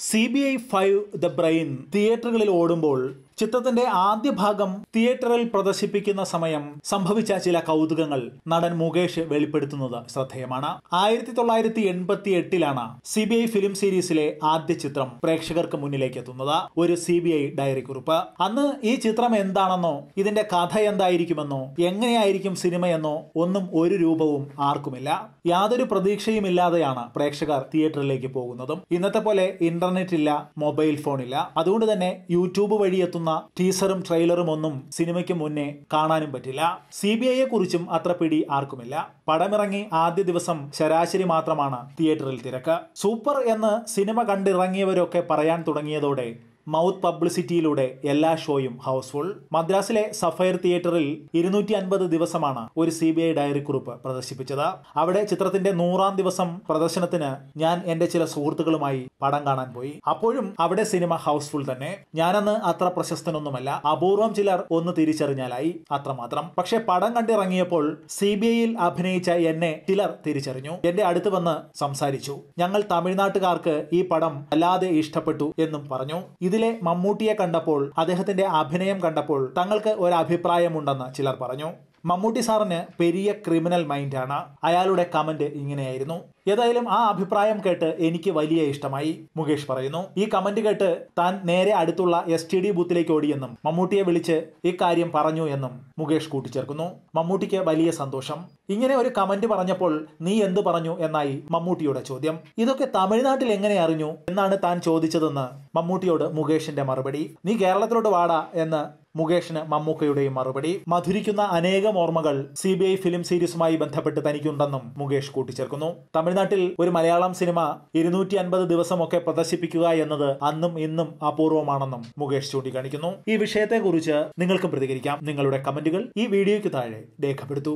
C B I five the brain തിയേറ്ററുകളിൽ ഓടുമ്പോൾ ചിത്രത്തിന്റെ ആദ്യ ഭാഗം തിയേറ്ററിൽ പ്രദർശിപ്പിക്കുന്ന സമയം സംഭവിച്ച ചില കൗതുകങ്ങൾ നടൻ മുകേഷ് വെളിപ്പെടുത്തുന്നത് ശ്രദ്ധേയമാണ്. ആയിരത്തി തൊള്ളായിരത്തി എൺപത്തി എട്ടിലാണ് സി ബി ഐ ഫിലിം സീരീസിലെ ആദ്യ ചിത്രം പ്രേക്ഷകർക്ക് മുന്നിലേക്ക് എത്തുന്നത്. ഒരു സി ബി ഐ ഡയറി കുറിപ്പ്. അന്ന് ഈ ചിത്രം എന്താണെന്നോ ഇതിന്റെ കഥ എന്തായിരിക്കുമെന്നോ എങ്ങനെയായിരിക്കും സിനിമയെന്നോ ഒന്നും ഒരു രൂപവും ആർക്കുമില്ല. യാതൊരു പ്രതീക്ഷയുമില്ലാതെയാണ് പ്രേക്ഷകർ തിയേറ്ററിലേക്ക് പോകുന്നതും. ഇന്നത്തെ പോലെ ഇന്റർനെറ്റ് ഇല്ല മൊബൈൽ ഫോൺ ഇല്ല അതുകൊണ്ട് തന്നെ യൂട്യൂബ് വഴി എത്തുന്ന ടീസറും ട്രെയിലറും ഒന്നും സിനിമയ്ക്ക് മുന്നേ കാണാനും പറ്റില്ല. സി ബി ഐയെ കുറിച്ചും അത്ര പിടി ആർക്കുമില്ല. പടമിറങ്ങി ആദ്യ ദിവസം ശരാശരി മാത്രമാണ് തിയേറ്ററിൽ തിരക്ക്. സൂപ്പർ എന്ന് സിനിമ കണ്ടിറങ്ങിയവരൊക്കെ പറയാൻ തുടങ്ങിയതോടെ മൗത്ത് പബ്ലിസിറ്റിയിലൂടെ എല്ലാ ഷോയും ഹൗസ്ഫുൾ. മദ്രാസിലെ സഫയർ തിയേറ്ററിൽ ഇരുന്നൂറ്റി അൻപത് ദിവസമാണ് ഒരു സി ബി ഐ ഡയറി കുറിപ്പ് പ്രദർശിപ്പിച്ചത്. അവിടെ ചിത്രത്തിന്റെ നൂറാം ദിവസം പ്രദർശനത്തിന് ഞാൻ എന്റെ ചില സുഹൃത്തുക്കളുമായി പടം കാണാൻ പോയി. അപ്പോഴും അവിടെ സിനിമ ഹൗസ്ഫുൾ തന്നെ. ഞാനന്ന് അത്ര പ്രശസ്തനൊന്നുമല്ല. അപൂർവം ചിലർ ഒന്ന് തിരിച്ചറിഞ്ഞാലായി. അത്രമാത്രം. പക്ഷെ പടം കണ്ടിറങ്ങിയപ്പോൾ സി ബി ഐയിൽ അഭിനയിച്ച എന്നെ ചിലർ തിരിച്ചറിഞ്ഞു. എന്റെ അടുത്ത് വന്ന് സംസാരിച്ചു. ഞങ്ങൾ തമിഴ്നാട്ടുകാർക്ക് ഈ പടം അല്ലാതെ ഇഷ്ടപ്പെട്ടു എന്നും പറഞ്ഞു. ഇതിലെ മമ്മൂട്ടിയെ കണ്ടപ്പോൾ അദ്ദേഹത്തിന്റെ അഭിനയം കണ്ടപ്പോൾ തങ്ങൾക്ക് ഒരു അഭിപ്രായമുണ്ടെന്ന് ചിലർ പറഞ്ഞു. മമ്മൂട്ടി സാറിന് പെരിയ ക്രിമിനൽ മൈൻഡാണ്. അയാളുടെ കമന്റ് ഇങ്ങനെയായിരുന്നു. ഏതായാലും ആ അഭിപ്രായം കേട്ട് എനിക്ക് വലിയ ഇഷ്ടമായി. മുകേഷ് പറയുന്നു ഈ കമന്റ് കേട്ട് താൻ നേരെ അടുത്തുള്ള എസ് ടി ഡി ബൂത്തിലേക്ക് ഓടിയെന്നും മമ്മൂട്ടിയെ വിളിച്ച് ഇക്കാര്യം പറഞ്ഞു എന്നും മുകേഷ് കൂട്ടിച്ചേർക്കുന്നു. മമ്മൂട്ടിക്ക് വലിയ സന്തോഷം. ഇങ്ങനെ ഒരു കമന്റ് പറഞ്ഞപ്പോൾ നീ എന്ത് പറഞ്ഞു എന്നായി മമ്മൂട്ടിയുടെ ചോദ്യം. ഇതൊക്കെ തമിഴ്നാട്ടിൽ എങ്ങനെ അറിഞ്ഞു? എന്നാണ് താൻ ചോദിച്ചതെന്ന് മമ്മൂട്ടിയോട് മുകേഷിന്റെ മറുപടി. നീ കേരളത്തിലോട്ട് വാടാ എന്ന് മുകേഷിന് മമ്മൂക്കയുടെയും മറുപടി. മധുരിക്കുന്ന അനേകം ഓർമ്മകൾ സി ബി ഐ ഫിലിം സീരീസുമായി ബന്ധപ്പെട്ട് തനിക്കുണ്ടെന്നും മുകേഷ് കൂട്ടിച്ചേർക്കുന്നു. തമിഴ്നാട്ടിൽ ഒരു മലയാളം സിനിമ ഇരുന്നൂറ്റി അൻപത് ദിവസമൊക്കെ പ്രദർശിപ്പിക്കുക എന്നത് അന്നും ഇന്നും അപൂർവമാണെന്നും മുകേഷ് ചൂണ്ടിക്കാണിക്കുന്നു. ഈ വിഷയത്തെക്കുറിച്ച് നിങ്ങൾക്കും പ്രതികരിക്കാം. നിങ്ങളുടെ കമന്റുകൾ ഈ വീഡിയോയ്ക്ക് താഴെ രേഖപ്പെടുത്തൂ.